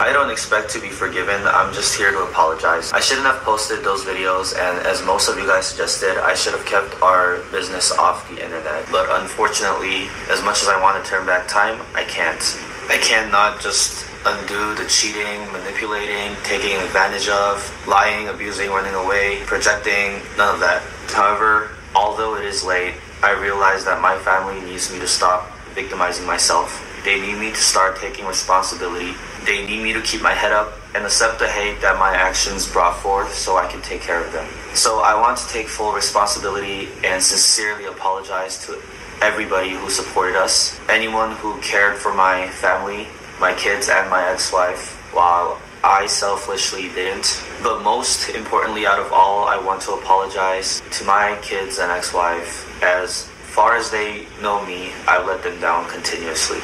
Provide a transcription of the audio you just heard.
I don't expect to be forgiven. I'm just here to apologize. I shouldn't have posted those videos, and as most of you guys suggested, I should have kept our business off the internet. But unfortunately, as much as I want to turn back time, I can't. I cannot just undo the cheating, manipulating, taking advantage of, lying, abusing, running away, projecting, none of that. However, although it is late, I realize that my family needs me to stop victimizing myself. They need me to start taking responsibility. They need me to keep my head up and accept the hate that my actions brought forth so I can take care of them. So I want to take full responsibility and sincerely apologize to everybody who supported us, anyone who cared for my family, my kids, and my ex wife, while I selfishly didn't. But most importantly, out of all, I want to apologize to my kids and ex wife. As far as they know me, I let them down continuously.